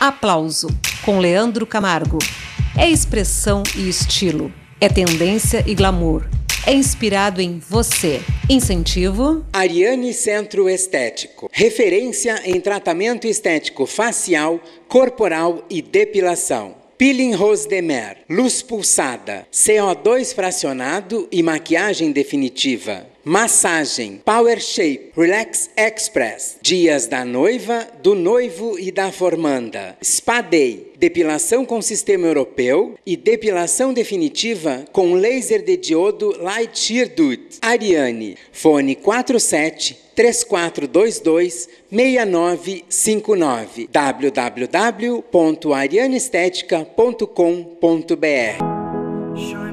Aplauso, com Leandro Camargo. É expressão e estilo. É tendência e glamour. É inspirado em você. Incentivo. Ariane Centro Estético. Referência em tratamento estético facial, corporal e depilação. Peeling Rose de Mer, luz pulsada, CO2 fracionado e maquiagem definitiva. Massagem, Power Shape, Relax Express. Dias da noiva, do noivo e da formanda. Spa Day, depilação com sistema europeu e depilação definitiva com laser de diodo Light Shear. Ariane, fone 47 3422 6959 www.arianestetica.com.br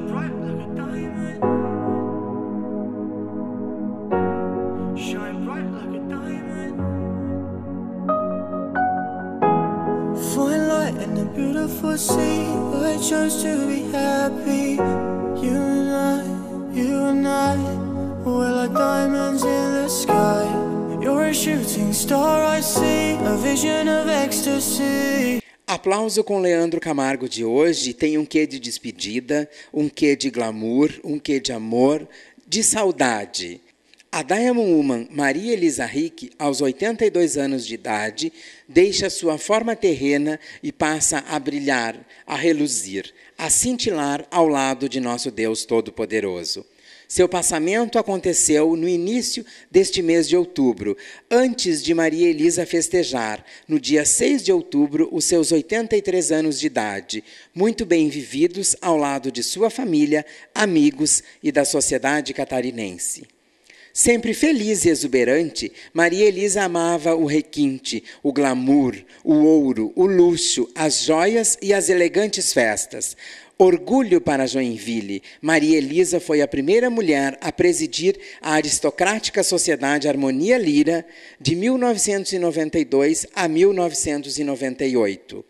beautiful sea. I chose to be happy. You and I, you and I, we're like diamonds in the sky. You're a shooting star, I see, a vision of ecstasy. Aplauso com Leandro Camargo de hoje tem um quê de despedida, um quê de glamour, um quê de amor, de saudade. A Diamond Woman Maria Elisa Rick, aos 82 anos de idade, deixa sua forma terrena e passa a brilhar, a reluzir, a cintilar ao lado de nosso Deus Todo-Poderoso. Seu passamento aconteceu no início deste mês de outubro, antes de Maria Elisa festejar, no dia 6 de outubro, os seus 83 anos de idade, muito bem vividos ao lado de sua família, amigos e da sociedade catarinense. Sempre feliz e exuberante, Maria Elisa amava o requinte, o glamour, o ouro, o luxo, as joias e as elegantes festas. Orgulho para Joinville, Maria Elisa foi a primeira mulher a presidir a aristocrática Sociedade Harmonia Lira de 1992 a 1998.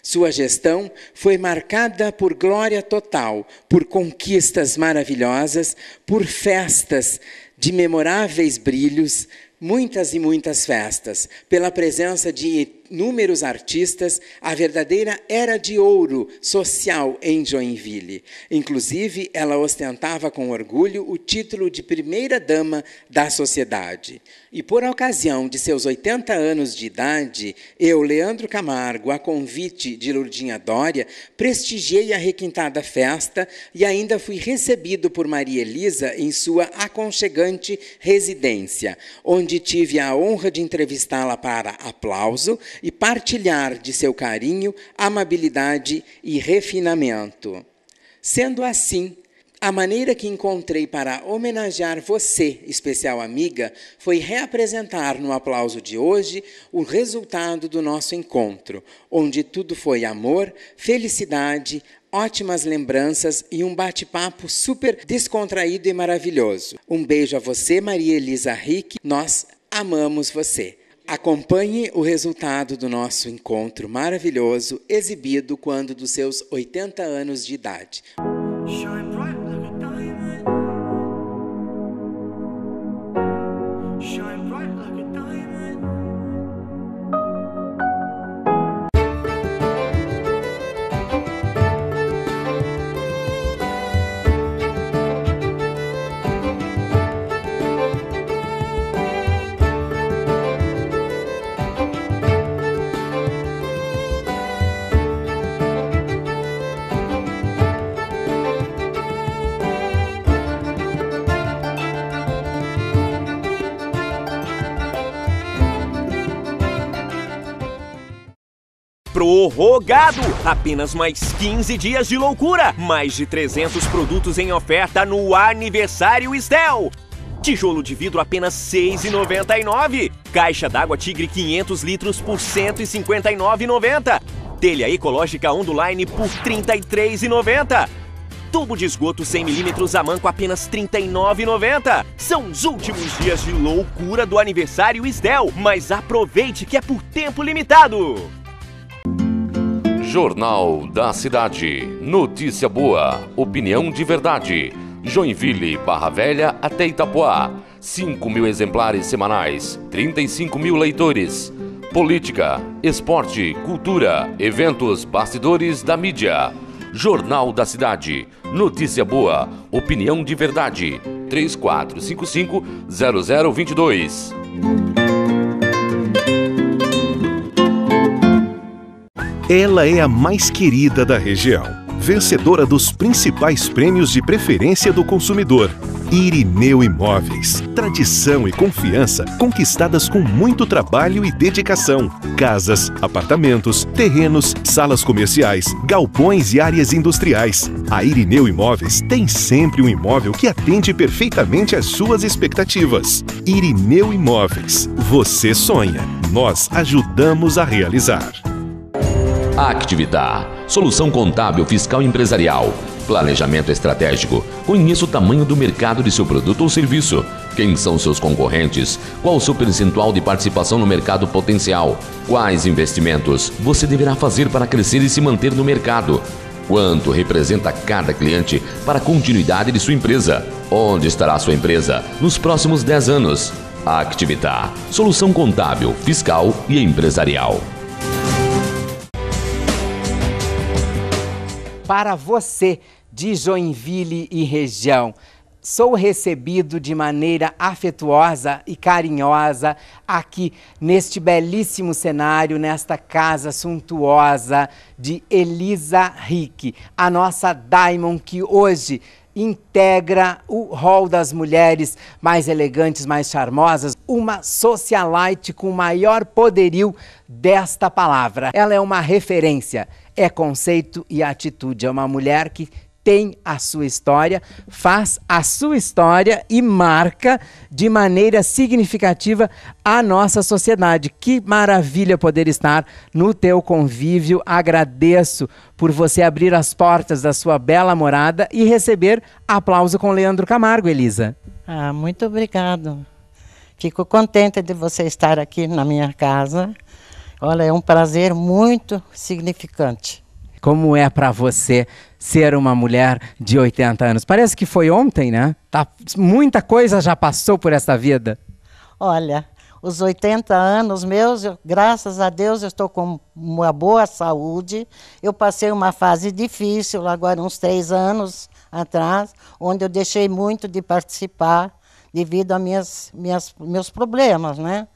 Sua gestão foi marcada por glória total, por conquistas maravilhosas, por festas de memoráveis brilhos, muitas e muitas festas, pela presença de inúmeros artistas, a verdadeira era de ouro social em Joinville. Inclusive, ela ostentava com orgulho o título de primeira dama da sociedade. E por ocasião de seus 80 anos de idade, eu, Leandro Camargo, a convite de Lourdinha Dória, prestigiei a requintada festa e ainda fui recebido por Maria Elisa em sua aconchegante residência, onde tive a honra de entrevistá-la para aplauso e partilhar de seu carinho, amabilidade e refinamento. Sendo assim, a maneira que encontrei para homenagear você, especial amiga, foi reapresentar no aplauso de hoje o resultado do nosso encontro, onde tudo foi amor, felicidade, ótimas lembranças e um bate-papo super descontraído e maravilhoso. Um beijo a você, Maria Elisa Rick. Nós amamos você. Acompanhe o resultado do nosso encontro maravilhoso, exibido quando dos seus 80 anos de idade. Prorrogado! Apenas mais 15 dias de loucura! Mais de 300 produtos em oferta no aniversário Estel! Tijolo de vidro apenas R$ 6,99. Caixa d'água Tigre 500 litros por R$ 159,90. Telha ecológica Onduline por R$ 33,90. Tubo de esgoto 100mm a manco apenas R$ 39,90. São os últimos dias de loucura do aniversário Estel, mas aproveite que é por tempo limitado. Jornal da Cidade. Notícia boa. Opinião de verdade. Joinville, Barra Velha até Itapoá. 5 mil exemplares semanais. 35 mil leitores. política, esporte, cultura, eventos, bastidores da mídia. Jornal da Cidade. Notícia boa, opinião de verdade. 3455-0022. Ela é a mais querida da região, vencedora dos principais prêmios de preferência do consumidor. Irineu Imóveis. Tradição e confiança conquistadas com muito trabalho e dedicação. Casas, apartamentos, terrenos, salas comerciais, galpões e áreas industriais. A Irineu Imóveis tem sempre um imóvel que atende perfeitamente às suas expectativas. Irineu Imóveis. Você sonha, nós ajudamos a realizar. Activitar. Solução contábil, fiscal empresarial. Planejamento estratégico. Conheça o tamanho do mercado de seu produto ou serviço. Quem são seus concorrentes? Qual o seu percentual de participação no mercado potencial? Quais investimentos você deverá fazer para crescer e se manter no mercado? Quanto representa cada cliente para a continuidade de sua empresa? Onde estará sua empresa nos próximos 10 anos? Activitar. Solução contábil, fiscal e empresarial. Para você de Joinville e região. Sou recebido de maneira afetuosa e carinhosa aqui neste belíssimo cenário, nesta casa suntuosa de Elisa Rick, a nossa Diamond que hoje integra o rol das mulheres mais elegantes, mais charmosas, uma socialite com maior poderio desta palavra. Ela é uma referência, é conceito e atitude. É uma mulher que tem a sua história, faz a sua história e marca de maneira significativa a nossa sociedade. Que maravilha poder estar no teu convívio. Agradeço por você abrir as portas da sua bela morada e receber aplauso com Leandro Camargo, Elisa. Ah, muito obrigado. Fico contente de você estar aqui na minha casa. Olha, é um prazer muito significante. Como é para você ser uma mulher de 80 anos? Parece que foi ontem, né? Tá, muita coisa já passou por essa vida. Olha, os 80 anos meus, eu, graças a Deus, eu estou com uma boa saúde. Eu passei uma fase difícil, agora uns três anos atrás, onde eu deixei muito de participar devido a minhas, minhas, meus problemas, né?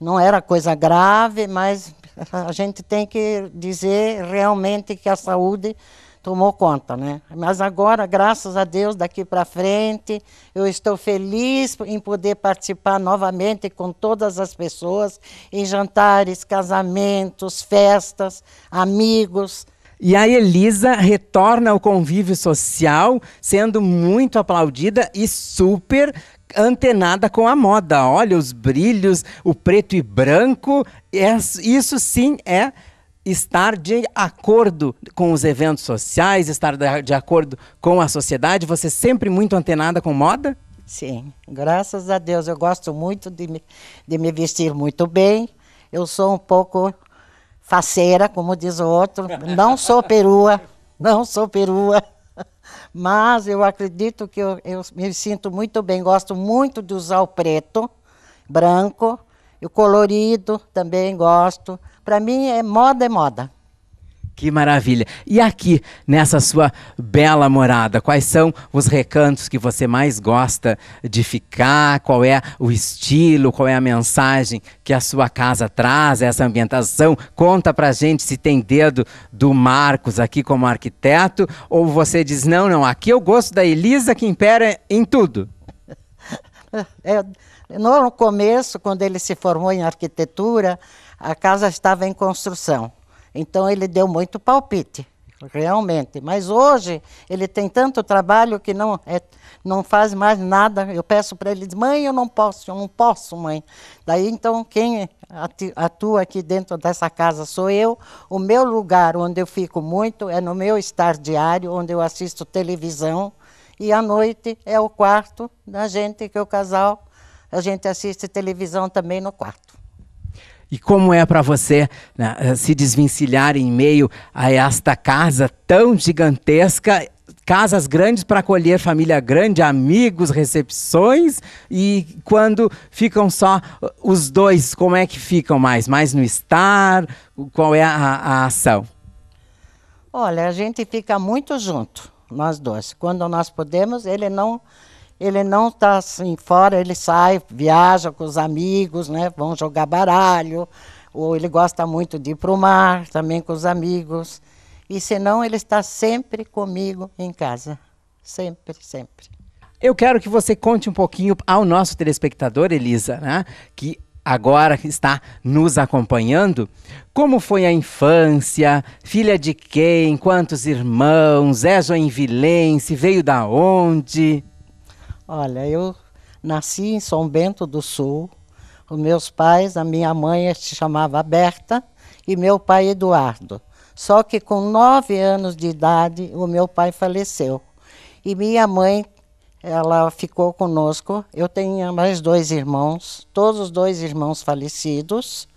Não era coisa grave, mas a gente tem que dizer realmente que a saúde tomou conta, né? Mas agora, graças a Deus, daqui para frente, eu estou feliz em poder participar novamente com todas as pessoas em jantares, casamentos, festas, amigos. E a Elisa retorna ao convívio social, sendo muito aplaudida e super antenada com a moda. Olha os brilhos, o preto e branco. Isso sim é estar de acordo com os eventos sociais, estar de acordo com a sociedade. Você sempre muito antenada com moda? Sim, graças a Deus. Eu gosto muito de me, de me vestir muito bem. Eu sou um pouco faceira, como diz o outro. Não sou perua, não sou perua. Mas eu acredito que eu, eu me sinto muito bem, gosto muito de usar o preto, branco, e o colorido também gosto. Para mim, é moda é moda. Que maravilha! E aqui, nessa sua bela morada, quais são os recantos que você mais gosta de ficar? Qual é o estilo, qual é a mensagem que a sua casa traz, essa ambientação? Conta pra gente se tem dedo do Marcos aqui como arquiteto, ou você diz, não, não, aqui eu gosto da Elisa que impera em tudo. É, no começo, quando ele se formou em arquitetura, a casa estava em construção. Então ele deu muito palpite, realmente. Mas hoje ele tem tanto trabalho que não, é, não faz mais nada. Eu peço para ele, mãe, eu não posso, eu não posso, mãe. Daí então quem atua aqui dentro dessa casa sou eu. O meu lugar onde eu fico muito é no meu estar diário, onde eu assisto televisão. E à noite é o quarto da gente, que é o casal. A gente assiste televisão também no quarto. E como é para você né, se desvencilhar em meio a esta casa tão gigantesca, casas grandes para acolher família grande, amigos, recepções. E quando ficam só os dois, como é que ficam mais? Mais no estar? Qual é a, a ação? Olha, a gente fica muito junto, nós dois. Quando nós podemos, ele não ele não está assim fora, ele sai, viaja com os amigos, né? Vão jogar baralho, ou ele gosta muito de ir para o mar também com os amigos. E senão ele está sempre comigo em casa. Sempre, sempre. Eu quero que você conte um pouquinho ao nosso telespectador, Elisa, né? Que agora está nos acompanhando. Como foi a infância? Filha de quem? Quantos irmãos? É joinvilense? Veio da onde? Olha, eu nasci em São Bento do Sul. Os meus pais, a minha mãe se chamava Berta e meu pai Eduardo. Só que com nove anos de idade, o meu pai faleceu. E minha mãe, ela ficou conosco. Eu tenho mais dois irmãos, todos os dois irmãos falecidos.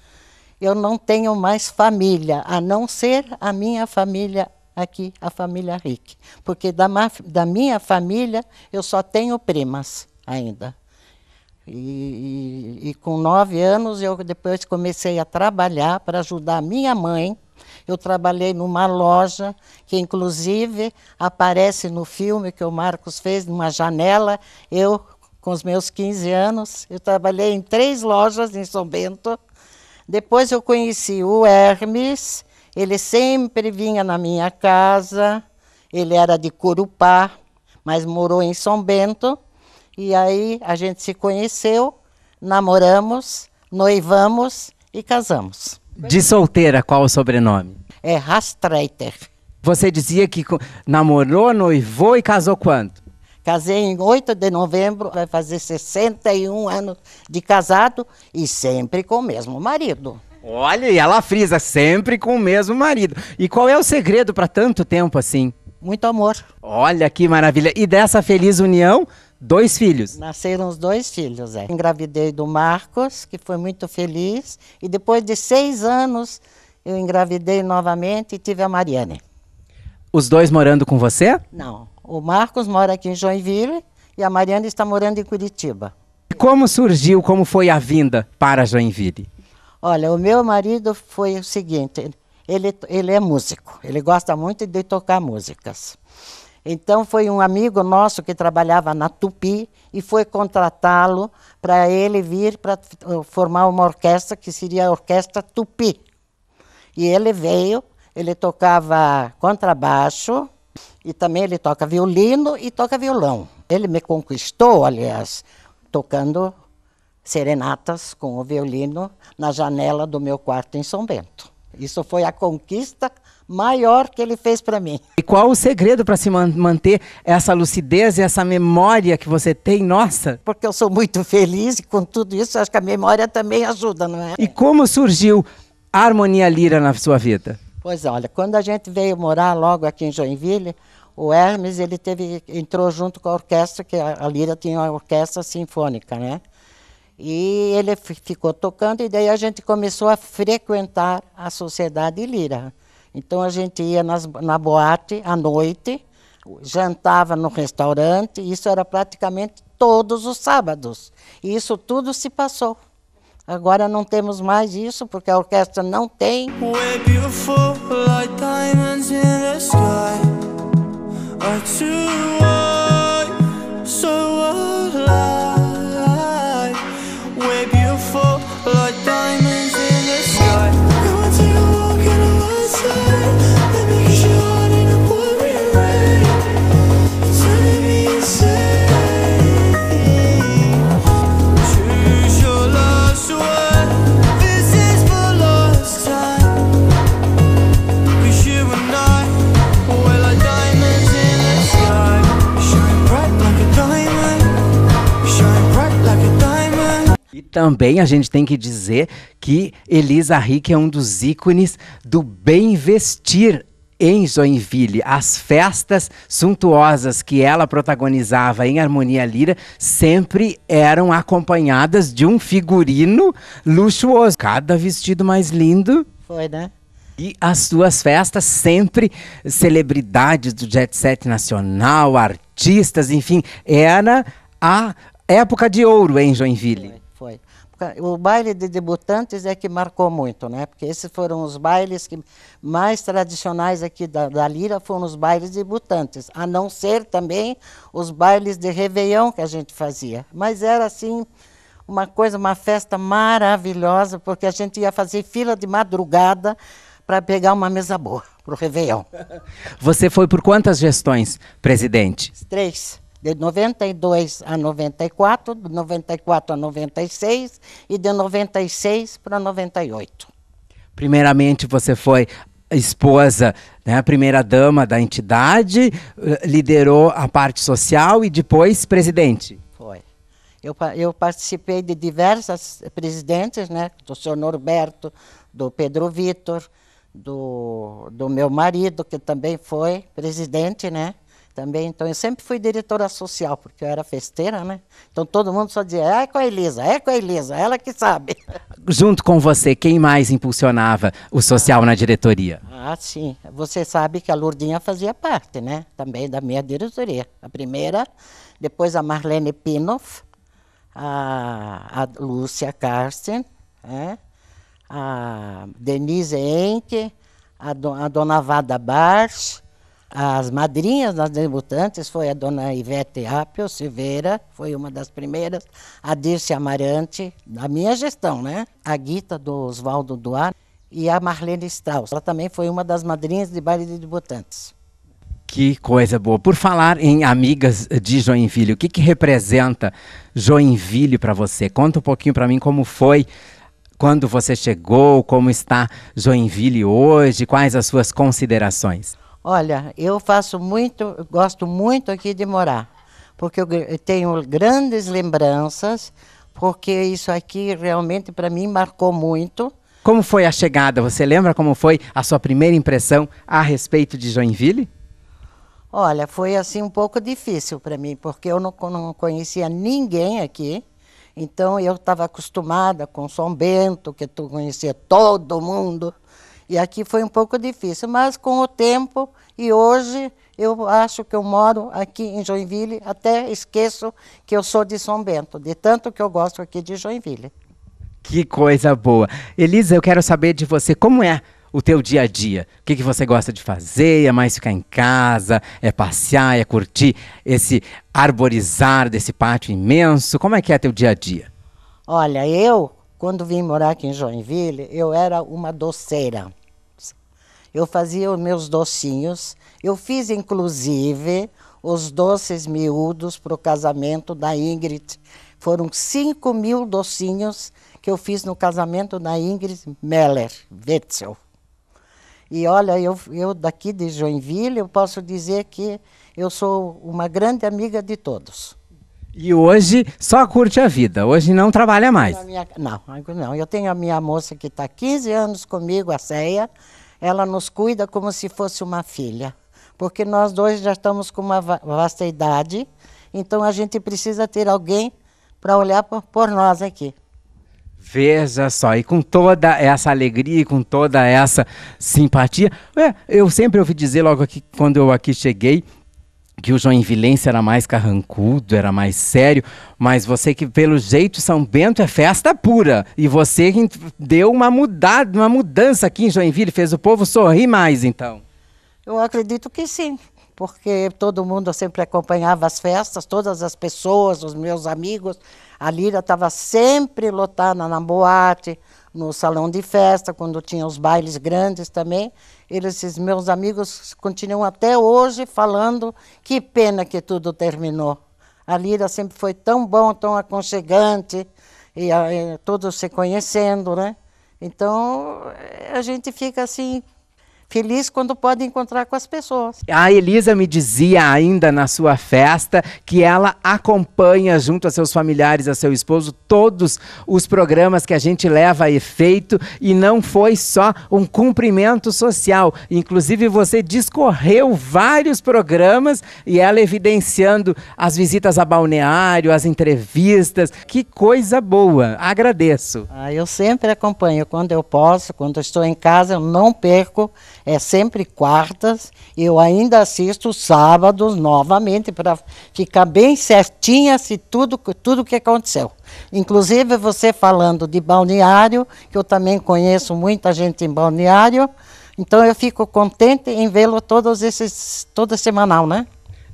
Eu não tenho mais família, a não ser a minha família aqui, a família Rick. Porque da, da minha família eu só tenho primas ainda. E, e, e, com nove anos eu depois comecei a trabalhar para ajudar minha mãe. Eu trabalhei numa loja que inclusive aparece no filme que o Marcos fez, numa janela. Eu, com os meus 15 anos, eu trabalhei em três lojas em São Bento. Depois eu conheci o Hermes, ele sempre vinha na minha casa, ele era de Curupá, mas morou em São Bento. E aí a gente se conheceu, namoramos, noivamos e casamos. De solteira, qual o sobrenome? É Rastreiter. Você dizia que namorou, noivou e casou quando? Casei em 8 de novembro, vai fazer 61 anos de casado e sempre com o mesmo marido. Olha, e ela frisa sempre com o mesmo marido. E qual é o segredo para tanto tempo assim? Muito amor. Olha que maravilha. E dessa feliz união, dois filhos. Nasceram os dois filhos, é. Engravidei do Marcos, que foi muito feliz. E depois de seis anos, eu engravidei novamente e tive a Mariane. Os dois morando com você? Não. O Marcos mora aqui em Joinville e a Mariane está morando em Curitiba. Como surgiu, como foi a vinda para Joinville? Olha, o meu marido foi o seguinte, ele, ele é músico, ele gosta muito de tocar músicas. Então foi um amigo nosso que trabalhava na Tupi e foi contratá-lo para ele vir para formar uma orquestra que seria a Orquestra Tupi. E ele veio, ele tocava contrabaixo e também ele toca violino e toca violão. Ele me conquistou, aliás, tocando serenatas com o violino na janela do meu quarto em São Bento. Isso foi a conquista maior que ele fez para mim. E qual o segredo para se manter essa lucidez e essa memória que você tem, nossa? Porque eu sou muito feliz e com tudo isso acho que a memória também ajuda, não é? E como surgiu a Harmonia Lira na sua vida? Pois olha, quando a gente veio morar logo aqui em Joinville, o Hermes ele teve entrou junto com a orquestra que a Lira tinha uma orquestra sinfônica, né? E ele ficou tocando, e daí a gente começou a frequentar a Sociedade Lira. Então a gente ia nas, na boate à noite, jantava no restaurante, isso era praticamente todos os sábados. E isso tudo se passou. Agora não temos mais isso, porque a orquestra não tem. We're também a gente tem que dizer que Elisa Rick é um dos ícones do bem vestir em Joinville. As festas suntuosas que ela protagonizava em Harmonia Lira sempre eram acompanhadas de um figurino luxuoso. Cada vestido mais lindo. Foi, né? E as suas festas sempre celebridades do jet set nacional, artistas, enfim, era a época de ouro em Joinville. Foi. O baile de debutantes é que marcou muito, né? Porque esses foram os bailes que mais tradicionais aqui da, da Lira, foram os bailes de debutantes, a não ser também os bailes de Réveillon que a gente fazia. Mas era assim, uma coisa, uma festa maravilhosa, porque a gente ia fazer fila de madrugada para pegar uma mesa boa para o Réveillon. Você foi por quantas gestões, presidente? Três. De 92 a 94, de 94 a 96 e de 96 para 98. Primeiramente, você foi esposa, né, a primeira dama da entidade, eh, liderou a parte social e depois presidente. Foi. Eu, eu participei de diversas presidentes, né, do senhor Norberto, do Pedro Vitor, do, do meu marido, que também foi presidente, né? Também, então eu sempre fui diretora social, porque eu era festeira, né? Então todo mundo só dizia, é com a Elisa, é com a Elisa, ela que sabe. Junto com você, quem mais impulsionava o social na diretoria? Ah, sim. Você sabe que a Lourdinha fazia parte, né? Também da minha diretoria. A primeira, depois a Marlene Pinoff, a, a Lúcia Karsten, né? a Denise Enke, a, do, a dona Vada Barch, as madrinhas das debutantes foi a dona Ivete Apio Silveira, foi uma das primeiras, a Dirce Amarante, da minha gestão, né? A Guita do Oswaldo Duarte e a Marlene Strauss. Ela também foi uma das madrinhas de baile de debutantes. Que coisa boa. Por falar em amigas de Joinville, o que, que representa Joinville para você? Conta um pouquinho para mim como foi quando você chegou, como está Joinville hoje, quais as suas considerações? Olha, eu faço muito, gosto muito aqui de morar, porque eu tenho grandes lembranças, porque isso aqui realmente para mim marcou muito. Como foi a chegada? Você lembra como foi a sua primeira impressão a respeito de Joinville? Olha, foi assim um pouco difícil para mim, porque eu não, não conhecia ninguém aqui. Então eu estava acostumada com São Bento, que tu conhecia todo mundo. E aqui foi um pouco difícil, mas com o tempo e hoje eu acho que eu moro aqui em Joinville, até esqueço que eu sou de São Bento, de tanto que eu gosto aqui de Joinville. Que coisa boa. Elisa, eu quero saber de você como é o teu dia a dia? O que, que você gosta de fazer? É mais ficar em casa? É passear? É curtir esse arborizar desse pátio imenso? Como é que é teu dia a dia? Olha, eu, quando vim morar aqui em Joinville, eu era uma doceira. Eu fazia os meus docinhos. Eu fiz, inclusive, os doces miúdos para o casamento da Ingrid. Foram 5 mil docinhos que eu fiz no casamento da Ingrid Meller Wetzel. E olha, eu, eu daqui de Joinville, eu posso dizer que eu sou uma grande amiga de todos. E hoje só curte a vida, hoje não trabalha mais. Minha, não, não, eu tenho a minha moça que está 15 anos comigo, a Ceia, ela nos cuida como se fosse uma filha, porque nós dois já estamos com uma vasta idade, então a gente precisa ter alguém para olhar por, nós aqui. Veja só, e com toda essa alegria, com toda essa simpatia. Eu sempre ouvi dizer logo aqui, quando eu aqui cheguei, que o Joinvilense era mais carrancudo, era mais sério, mas você que pelo jeito São Bento é festa pura. E você deu uma mudada, uma mudança aqui em Joinville, fez o povo sorrir mais então. Eu acredito que sim porque todo mundo sempre acompanhava as festas, todas as pessoas, os meus amigos. A Lira estava sempre lotada na boate, no salão de festa, quando tinha os bailes grandes também. Esses meus amigos continuam até hoje falando que pena que tudo terminou. A Lira sempre foi tão bom, tão aconchegante, e, e todos se conhecendo, né? Então, a gente fica assim feliz quando pode encontrar com as pessoas. A Elisa me dizia ainda na sua festa que ela acompanha junto a seus familiares, a seu esposo, todos os programas que a gente leva a efeito e não foi só um cumprimento social. Inclusive você discorreu vários programas e ela evidenciando as visitas a balneário, as entrevistas. Que coisa boa. Agradeço. Ah, eu sempre acompanho quando eu posso, quando estou em casa, eu não perco é sempre quartas. Eu ainda assisto sábados novamente para ficar bem certinha se tudo tudo que aconteceu. Inclusive você falando de balneário, que eu também conheço muita gente em balneário. Então eu fico contente em vê-lo todos esses toda semanal, né?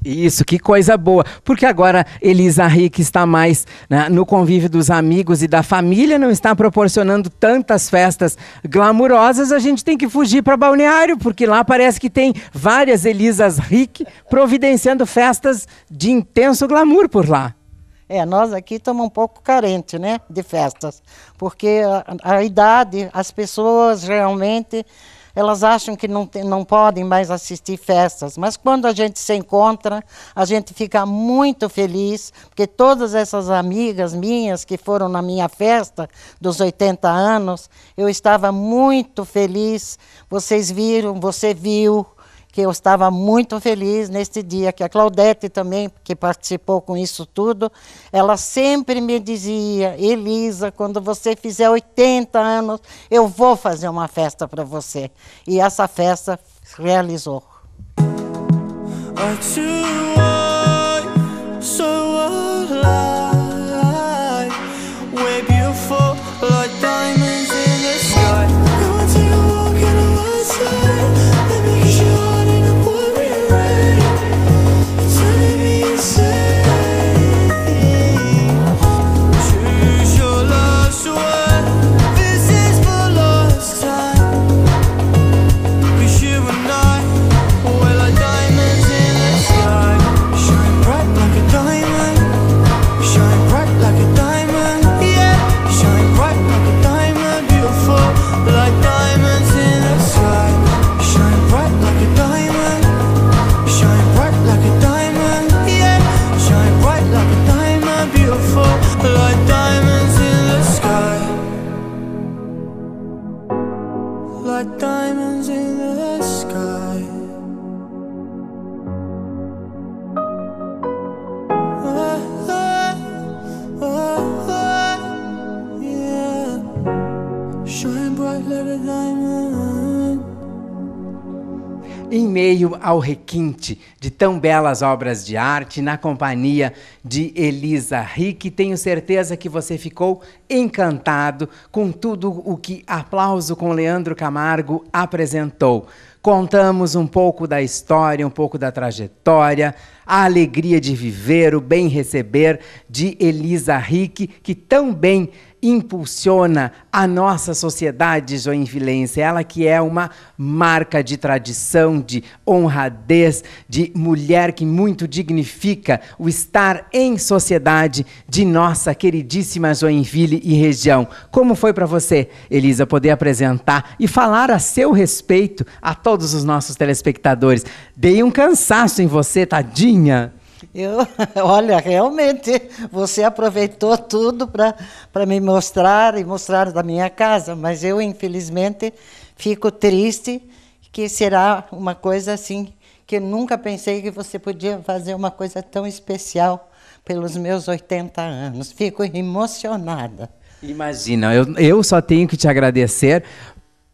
Isso, que coisa boa. Porque agora Elisa Rick está mais né, no convívio dos amigos e da família, não está proporcionando tantas festas glamurosas, a gente tem que fugir para Balneário, porque lá parece que tem várias Elisas Rick providenciando festas de intenso glamour por lá. É, nós aqui estamos um pouco carentes, né, de festas, porque a, a idade, as pessoas realmente elas acham que não, não podem mais assistir festas, mas quando a gente se encontra, a gente fica muito feliz, porque todas essas amigas minhas que foram na minha festa dos 80 anos, eu estava muito feliz. Vocês viram, você viu, que eu estava muito feliz neste dia, que a Claudete também, que participou com isso tudo, ela sempre me dizia, Elisa, quando você fizer 80 anos, eu vou fazer uma festa para você. E essa festa realizou. meio ao requinte de tão belas obras de arte, na companhia de Elisa Rick, tenho certeza que você ficou encantado com tudo o que Aplauso com Leandro Camargo apresentou. Contamos um pouco da história, um pouco da trajetória, a alegria de viver, o bem receber de Elisa Rick, que tão bem impulsiona a nossa sociedade joinvilense, ela que é uma marca de tradição, de honradez, de mulher que muito dignifica o estar em sociedade de nossa queridíssima Joinville e região. Como foi para você, Elisa, poder apresentar e falar a seu respeito a todos os nossos telespectadores? Dei um cansaço em você, tadinha. Eu, olha, realmente você aproveitou tudo para me mostrar e mostrar da minha casa, mas eu, infelizmente, fico triste que será uma coisa assim que nunca pensei que você podia fazer uma coisa tão especial pelos meus 80 anos. Fico emocionada. Imagina, eu, eu só tenho que te agradecer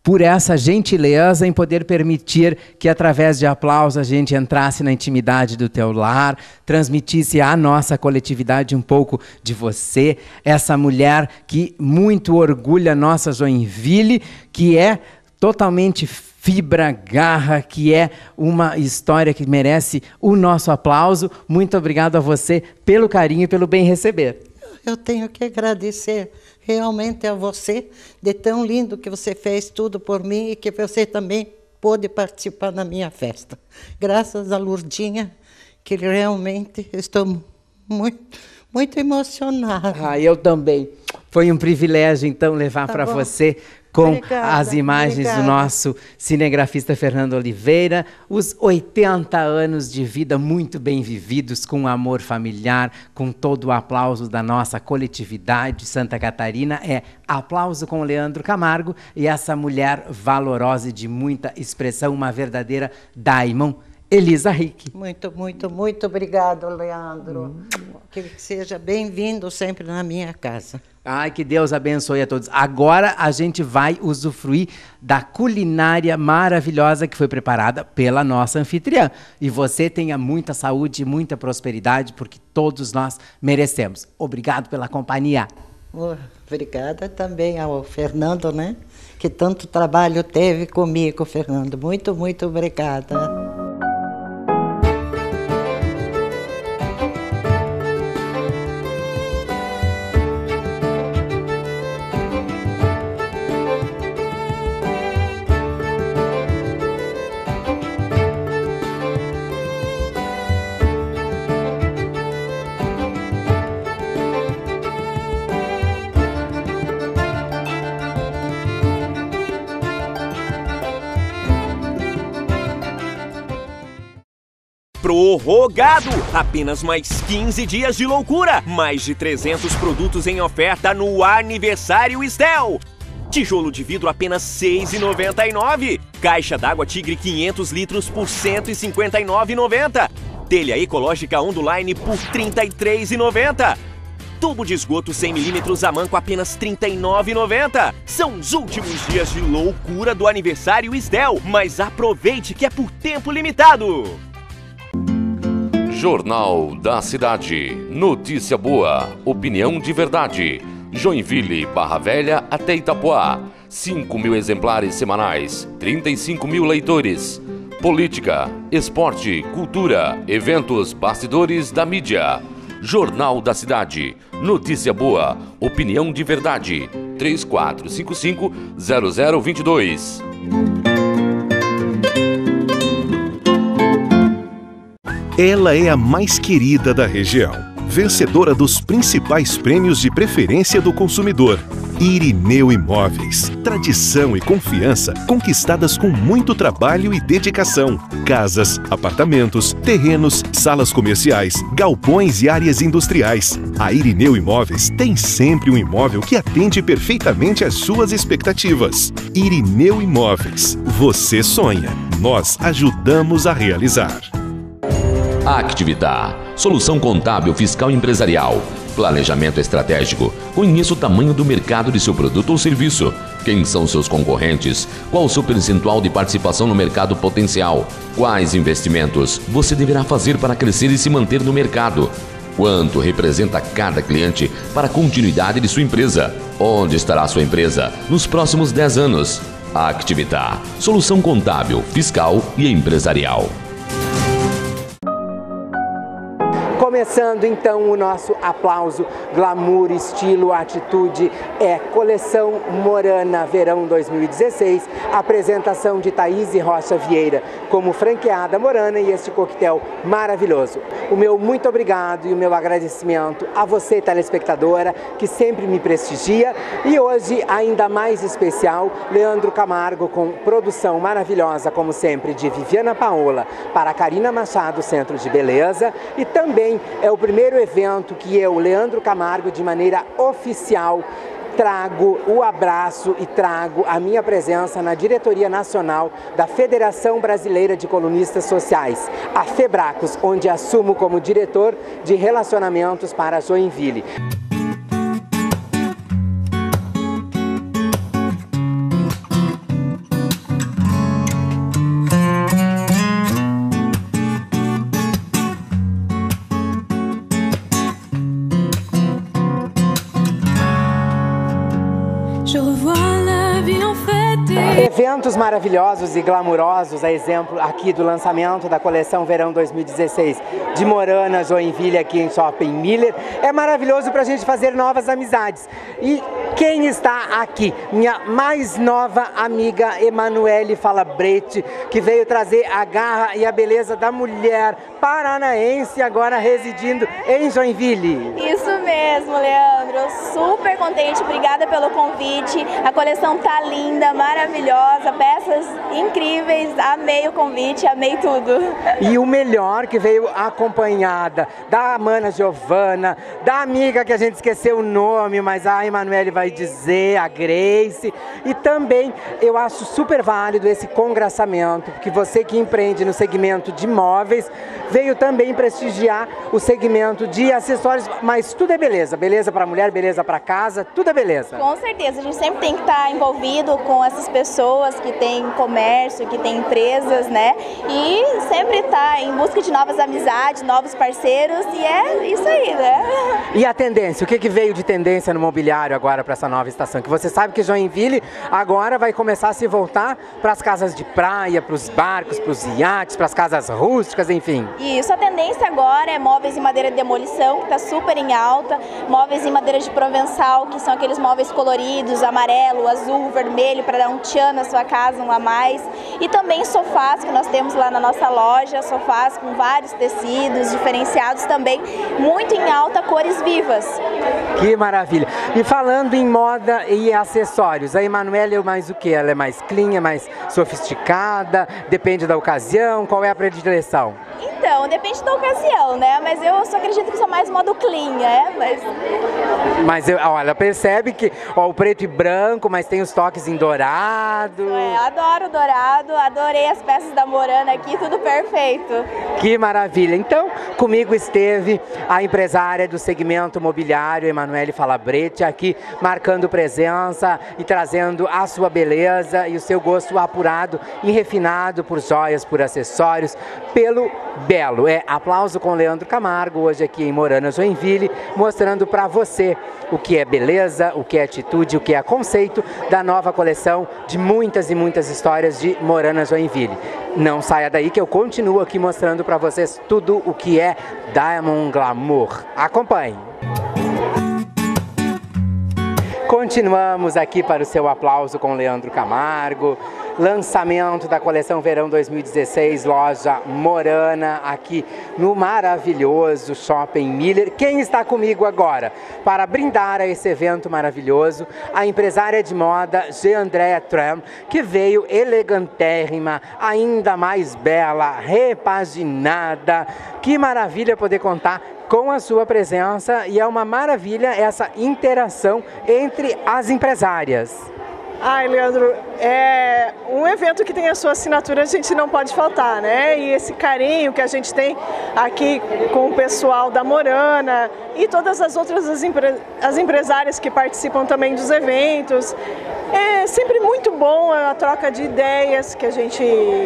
por essa gentileza em poder permitir que, através de aplausos, a gente entrasse na intimidade do teu lar, transmitisse à nossa coletividade um pouco de você, essa mulher que muito orgulha nossa Joinville, que é totalmente fibra, garra, que é uma história que merece o nosso aplauso. Muito obrigado a você pelo carinho e pelo bem receber. Eu tenho que agradecer realmente a você, de tão lindo que você fez tudo por mim e que você também pôde participar da minha festa. Graças a Lurdinha, que realmente estou muito, muito emocionada. Ah, eu também. Foi um privilégio, então, levar tá para você com obrigada, as imagens obrigada. do nosso cinegrafista Fernando Oliveira, os 80 anos de vida muito bem vividos, com amor familiar, com todo o aplauso da nossa coletividade Santa Catarina. É aplauso com Leandro Camargo e essa mulher valorosa e de muita expressão, uma verdadeira daimon Elisa Rick. Muito, muito, muito obrigado, Leandro. Hum. Que seja bem-vindo sempre na minha casa. Ai, que Deus abençoe a todos. Agora a gente vai usufruir da culinária maravilhosa que foi preparada pela nossa anfitriã. E você tenha muita saúde e muita prosperidade, porque todos nós merecemos. Obrigado pela companhia. obrigada também ao Fernando, né? Que tanto trabalho teve comigo, Fernando. Muito, muito obrigada. Prorrogado. Apenas mais 15 dias de loucura. Mais de 300 produtos em oferta no aniversário Estel. Tijolo de vidro apenas R$ 6,99. Caixa d'água Tigre 500 litros por R$ 159,90. Telha ecológica Onduline por R$ 33,90. Tubo de esgoto 100mm a manco apenas R$ 39,90. São os últimos dias de loucura do aniversário Estel, mas aproveite que é por tempo limitado. Jornal da Cidade. Notícia boa. Opinião de verdade. Joinville, Barra Velha até Itapuá. 5 mil exemplares semanais. 35 mil leitores. Política, esporte, cultura, eventos, bastidores da mídia. Jornal da Cidade. Notícia boa. Opinião de verdade. 3455 0022. Ela é a mais querida da região, vencedora dos principais prêmios de preferência do consumidor. Irineu Imóveis. Tradição e confiança conquistadas com muito trabalho e dedicação. Casas, apartamentos, terrenos, salas comerciais, galpões e áreas industriais. A Irineu Imóveis tem sempre um imóvel que atende perfeitamente às suas expectativas. Irineu Imóveis. Você sonha, nós ajudamos a realizar. Activitar. Solução contábil, fiscal empresarial. Planejamento estratégico. Conheça o tamanho do mercado de seu produto ou serviço. Quem são seus concorrentes? Qual o seu percentual de participação no mercado potencial? Quais investimentos você deverá fazer para crescer e se manter no mercado? Quanto representa cada cliente para a continuidade de sua empresa? Onde estará sua empresa nos próximos 10 anos? Activitar. Solução contábil, fiscal e empresarial. Começando então o nosso aplauso, glamour, estilo, atitude, é Coleção Morana Verão 2016, apresentação de Thaís Rocha Vieira como franqueada Morana e este coquetel maravilhoso. O meu muito obrigado e o meu agradecimento a você, telespectadora, que sempre me prestigia e hoje, ainda mais especial, Leandro Camargo com produção maravilhosa, como sempre, de Viviana Paola para Karina Machado, Centro de Beleza e também é o primeiro evento que eu, Leandro Camargo, de maneira oficial, trago o abraço e trago a minha presença na diretoria nacional da Federação Brasileira de Colunistas Sociais, a FEBRACOS, onde assumo como diretor de relacionamentos para Joinville. Eventos maravilhosos e glamurosos, a exemplo aqui do lançamento da coleção Verão 2016 de Morana, Joinville, aqui em Shopping Miller. É maravilhoso para a gente fazer novas amizades. E quem está aqui? Minha mais nova amiga Emanuele Falabrete, que veio trazer a garra e a beleza da mulher paranaense, agora residindo em Joinville. Isso mesmo, Leandro. Super contente, obrigada pelo convite. A coleção tá linda, maravilhosa, peças incríveis. Amei o convite, amei tudo. E o melhor que veio acompanhada da Mana Giovana, da amiga que a gente esqueceu o nome, mas a Emanuele vai dizer, a Grace. E também eu acho super válido esse congraçamento, porque você que empreende no segmento de móveis veio também prestigiar o segmento de acessórios, mas tudo é beleza, beleza para mulher, beleza para casa, tudo é beleza. Com certeza, a gente sempre tem que estar envolvido com essas pessoas que têm comércio, que têm empresas, né? E sempre estar em busca de novas amizades, novos parceiros e é isso aí, né? E a tendência, o que, que veio de tendência no mobiliário agora para essa nova estação? Que você sabe que Joinville agora vai começar a se voltar para as casas de praia, para os barcos, para os iates, para as casas rústicas, enfim. Isso, a tendência agora é móveis em madeira de demolição, que está super em alta, móveis em madeira de provençal, que são aqueles móveis coloridos, amarelo, azul, vermelho, para dar um tchan na sua casa, um a mais. E também sofás que nós temos lá na nossa loja, sofás com vários tecidos diferenciados também, muito em alta, cores vivas. Que maravilha! E falando em moda e acessórios, a Emanuele é mais o que? Ela é mais clean, é mais sofisticada, depende da ocasião, qual é a predileção? Então, depende da ocasião, né? Mas eu só acredito que sou mais modo clean, né? Mas, Mas eu- olha, percebe que ó, o preto e branco, mas tem os toques em dourado. é, adoro o dourado, adorei as peças da Morana aqui, tudo perfeito. Que maravilha! Então, comigo esteve a empresária do segmento mobiliário, Emanuele Falabrete, aqui marcando presença e trazendo a sua beleza e o seu gosto apurado e refinado por joias, por acessórios, pelo belo. É aplauso com Leandro Camargo, hoje aqui em Morana, Joinville, mostrando para você o que é beleza, o que é atitude, o que é conceito da nova coleção de muitas e muitas histórias de Morana, Joinville. Não saia daí que eu continuo aqui mostrando para vocês tudo o que é Diamond Glamour. Acompanhe! Continuamos aqui para o seu aplauso com Leandro Camargo. Lançamento da coleção Verão 2016, loja Morana, aqui no maravilhoso Shopping Miller. Quem está comigo agora para brindar a esse evento maravilhoso? A empresária de moda G. Andrea Tram, que veio elegantérrima, ainda mais bela, repaginada. Que maravilha poder contar com a sua presença e é uma maravilha essa interação entre as empresárias. Ai, Leandro, é um evento que tem a sua assinatura, a gente não pode faltar, né? E esse carinho que a gente tem aqui com o pessoal da Morana e todas as outras as, empre as empresárias que participam também dos eventos. É sempre muito bom a troca de ideias que a gente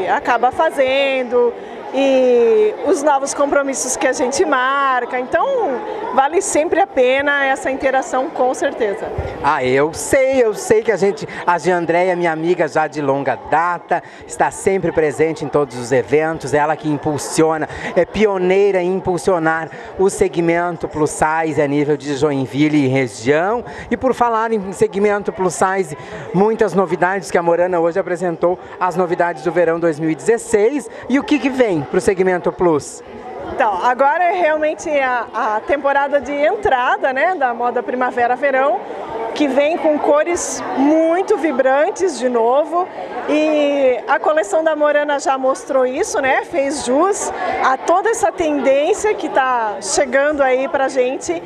acaba fazendo e os novos compromissos que a gente marca. Então, vale sempre a pena essa interação, com certeza. Ah, eu sei, eu sei que a gente, a Gia Andréia, minha amiga já de longa data, está sempre presente em todos os eventos, ela que impulsiona, é pioneira em impulsionar o segmento plus size a nível de Joinville e região. E por falar em segmento plus size, muitas novidades que a Morana hoje apresentou, as novidades do verão 2016. E o que, que vem para o segmento plus? Então, agora é realmente a, a temporada de entrada né, da moda primavera-verão, que vem com cores muito vibrantes de novo. E a coleção da Morana já mostrou isso, né? Fez jus a toda essa tendência que está chegando aí pra gente.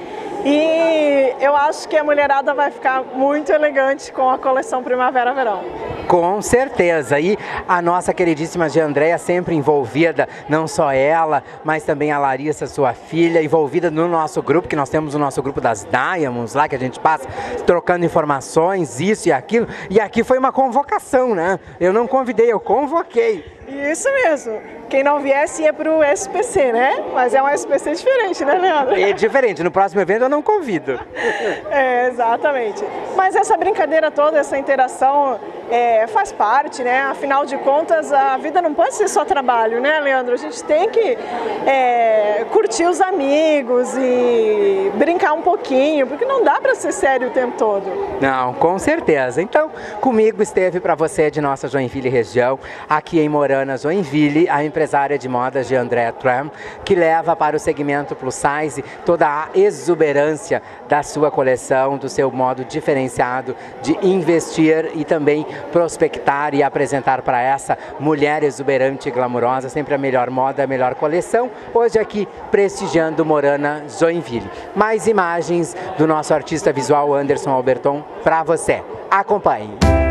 E eu acho que a mulherada vai ficar muito elegante com a coleção primavera-verão. Com certeza. E a nossa queridíssima Andréia sempre envolvida, não só ela, mas também a Larissa, sua filha, envolvida no nosso grupo, que nós temos o nosso grupo das Diamonds lá, que a gente passa trocando informações, isso e aquilo. E aqui foi uma convocação, né? Eu não convidei, eu convoquei. Isso mesmo. Quem não viesse ia para o SPC, né? Mas é um SPC diferente, né, Leandro? É diferente. No próximo evento eu não convido. É, exatamente. Mas essa brincadeira toda, essa interação é, faz parte, né? Afinal de contas, a vida não pode ser só trabalho, né, Leandro? A gente tem que é, curtir os amigos e brincar um pouquinho, porque não dá para ser sério o tempo todo. Não, com certeza. Então, comigo esteve para você de nossa Joinville região, aqui em Morana, Joinville, a empresária de modas de André Tram, que leva para o segmento plus size toda a exuberância da sua coleção, do seu modo diferenciado de investir e também prospectar e apresentar para essa mulher exuberante e glamurosa sempre a melhor moda, a melhor coleção. Hoje aqui prestigiando Morana Joinville. Mais imagens do nosso artista visual Anderson Alberton para você. Acompanhe.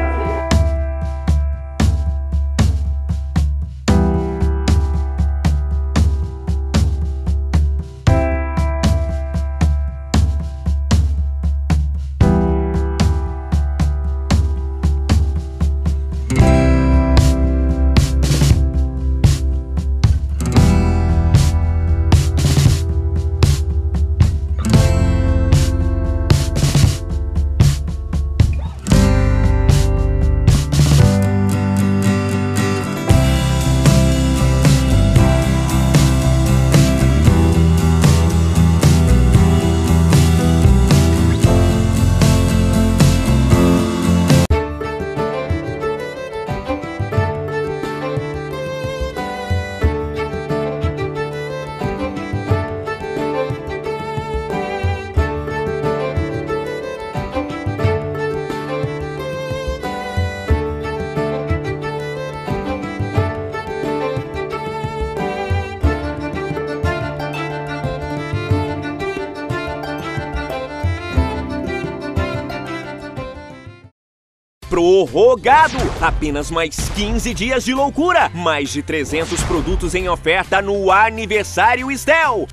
Prorrogado! Apenas mais 15 dias de loucura! Mais de 300 produtos em oferta no aniversário Estel!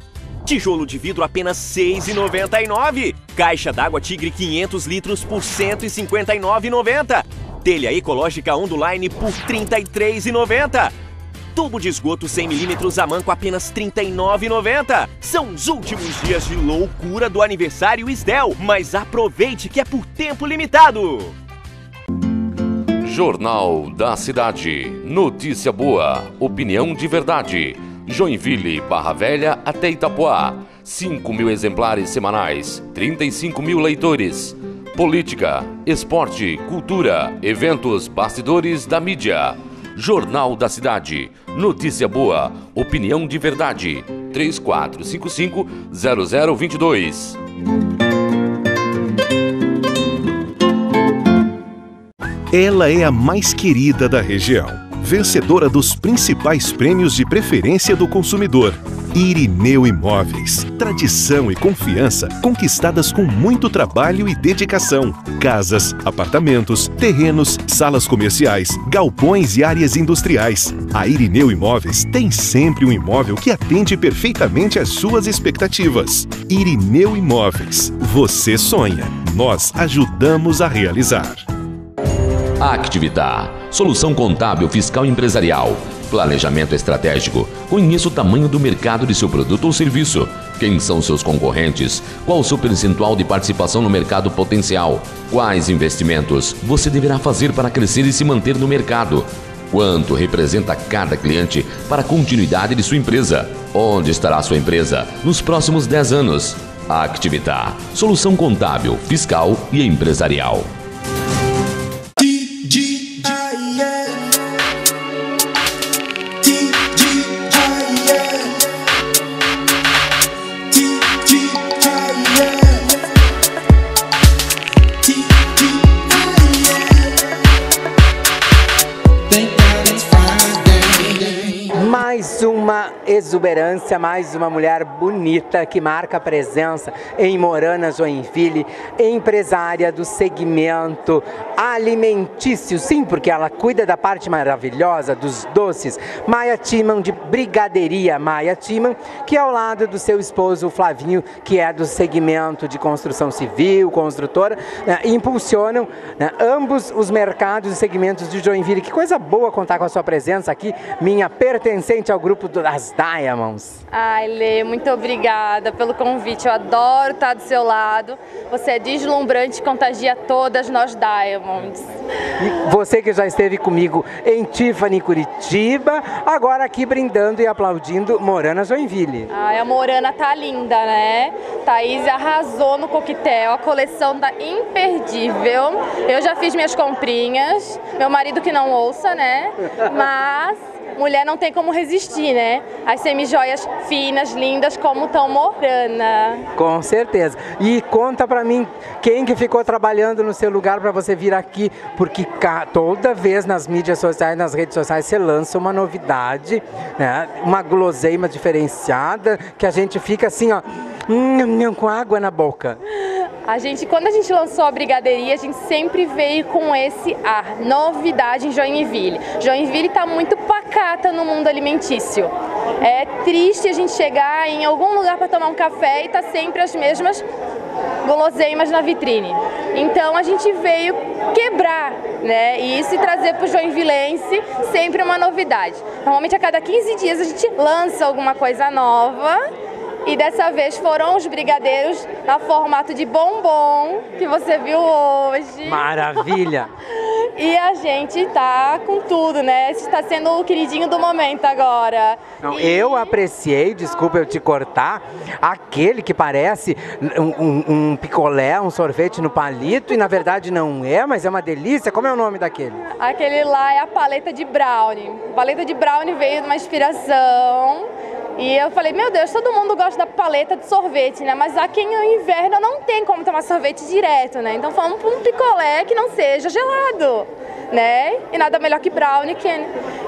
Tijolo de vidro apenas R$ 6,99. Caixa d'água Tigre 500 litros por R$ 159,90. Telha ecológica Onduline por R$ 33,90. Tubo de esgoto 100mm a manco apenas R$ 39,90. São os últimos dias de loucura do aniversário Estel, mas aproveite que é por tempo limitado. Jornal da Cidade. Notícia boa. Opinião de verdade. Joinville, Barra Velha até Itapuá. 5 mil exemplares semanais. 35 mil leitores. Política, esporte, cultura, eventos, bastidores da mídia. Jornal da Cidade. Notícia boa. Opinião de verdade. 3455 0022. Ela é a mais querida da região, vencedora dos principais prêmios de preferência do consumidor. Irineu Imóveis. Tradição e confiança conquistadas com muito trabalho e dedicação. Casas, apartamentos, terrenos, salas comerciais, galpões e áreas industriais. A Irineu Imóveis tem sempre um imóvel que atende perfeitamente às suas expectativas. Irineu Imóveis. Você sonha, nós ajudamos a realizar. Activitar. Solução contábil, fiscal empresarial. Planejamento estratégico. Conheça o tamanho do mercado de seu produto ou serviço. Quem são seus concorrentes? Qual o seu percentual de participação no mercado potencial? Quais investimentos você deverá fazer para crescer e se manter no mercado? Quanto representa cada cliente para a continuidade de sua empresa? Onde estará sua empresa nos próximos 10 anos? Activitar. Solução contábil, fiscal e empresarial. Exuberância, mais uma mulher bonita que marca presença em Morana Joinville, empresária do segmento alimentício, sim, porque ela cuida da parte maravilhosa dos doces. Maia Timan de Brigadeiria Maia Timan, que é ao lado do seu esposo Flavinho, que é do segmento de construção civil, construtora, né, impulsionam né, ambos os mercados e segmentos de Joinville. Que coisa boa contar com a sua presença aqui, minha pertencente ao grupo das Diamonds. Ai, Lê, muito obrigada pelo convite. Eu adoro estar do seu lado. Você é deslumbrante, contagia todas nós Diamonds. E você que já esteve comigo em Tiffany, Curitiba, agora aqui brindando e aplaudindo Morana Joinville. Ai, a Morana tá linda, né? Thaís arrasou no coquetel, a coleção tá imperdível. Eu já fiz minhas comprinhas, meu marido que não ouça, né? Mas mulher não tem como resistir, né? As semijoias finas, lindas, como tão morana. Com certeza. E conta pra mim quem que ficou trabalhando no seu lugar para você vir aqui, porque toda vez nas mídias sociais, nas redes sociais, você lança uma novidade, né? Uma guloseima diferenciada que a gente fica assim, ó, hum, com água na boca. A gente, quando a gente lançou a brigadeiria, a gente sempre veio com esse ar, novidade em Joinville. Joinville está muito pacata no mundo alimentício. É triste a gente chegar em algum lugar para tomar um café e tá sempre as mesmas guloseimas na vitrine. Então a gente veio quebrar, né? E isso e trazer para o Joinvilense sempre uma novidade. Normalmente a cada 15 dias a gente lança alguma coisa nova e dessa vez foram os brigadeiros na formato de bombom que você viu hoje. Maravilha! e a gente tá com tudo, né? Está sendo o queridinho do momento agora. Não, e... Eu apreciei, desculpa eu te cortar, aquele que parece um, um, um, picolé, um sorvete no palito e na verdade não é, mas é uma delícia. Como é o nome daquele? Aquele lá é a paleta de brownie. A paleta de brownie veio de uma inspiração e eu falei, meu Deus, todo mundo gosta da paleta de sorvete, né? Mas aqui no inverno não tem como tomar sorvete direto, né? Então vamos para um picolé que não seja gelado né? E nada melhor que brownie, que,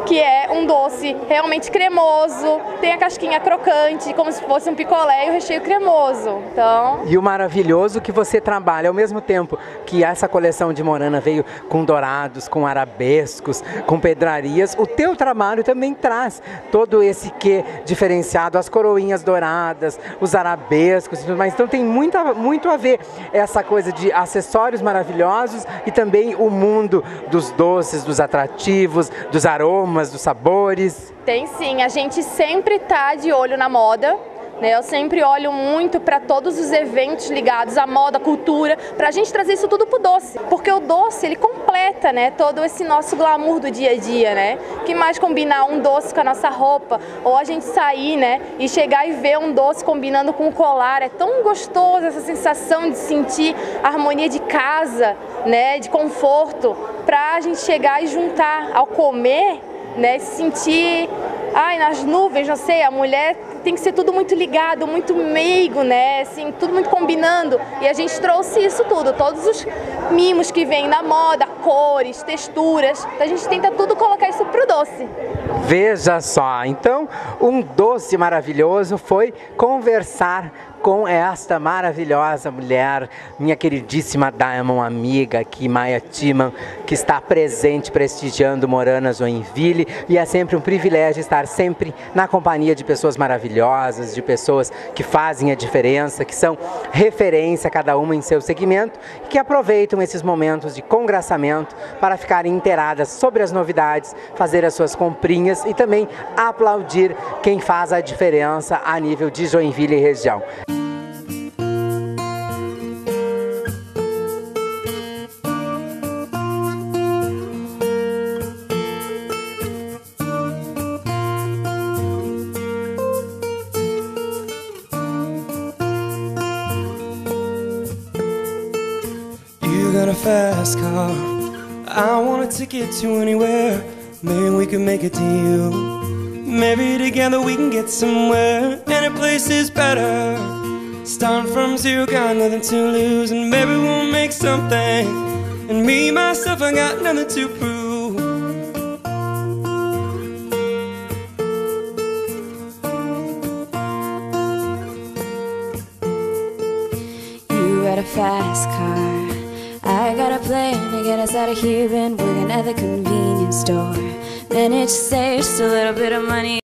que é um doce realmente cremoso, tem a casquinha crocante, como se fosse um picolé e o recheio cremoso. Então... E o maravilhoso que você trabalha, ao mesmo tempo que essa coleção de Morana veio com dourados, com arabescos, com pedrarias, o teu trabalho também traz todo esse que diferenciado, as coroinhas douradas, os arabescos mais. Então tem muita, muito a ver essa coisa de acessórios maravilhosos e também o mundo dos doces, dos atrativos, dos aromas, dos sabores? Tem sim, a gente sempre tá de olho na moda. Né? Eu sempre olho muito para todos os eventos ligados à moda, à cultura, para a gente trazer isso tudo pro doce, porque o doce ele completa, né, todo esse nosso glamour do dia a dia, né? Que mais combinar um doce com a nossa roupa ou a gente sair, né, e chegar e ver um doce combinando com o colar, é tão gostoso essa sensação de sentir a harmonia de casa, né, de conforto, para a gente chegar e juntar ao comer, né, sentir ai, nas nuvens, não sei, a mulher tem que ser tudo muito ligado, muito meigo, né? Assim, tudo muito combinando. E a gente trouxe isso tudo, todos os mimos que vêm na moda, cores, texturas. Então a gente tenta tudo colocar isso pro doce. Veja só, então um doce maravilhoso foi conversar com esta maravilhosa mulher, minha queridíssima Diamond amiga aqui, Maia Timan, que está presente prestigiando Morana Joinville e é sempre um privilégio estar sempre na companhia de pessoas maravilhosas, de pessoas que fazem a diferença, que são referência cada uma em seu segmento e que aproveitam esses momentos de congraçamento para ficarem inteiradas sobre as novidades, fazer as suas comprinhas e também aplaudir quem faz a diferença a nível de Joinville e região. to to anywhere. Maybe we can make a deal. Maybe together we can get somewhere. Any place is better. Starting from zero, got nothing to lose. And maybe we'll make something. And me, myself, I got nothing to prove. You had a fast car Plan to get us out of here and working at the convenience store. Managed to save just a little bit of money.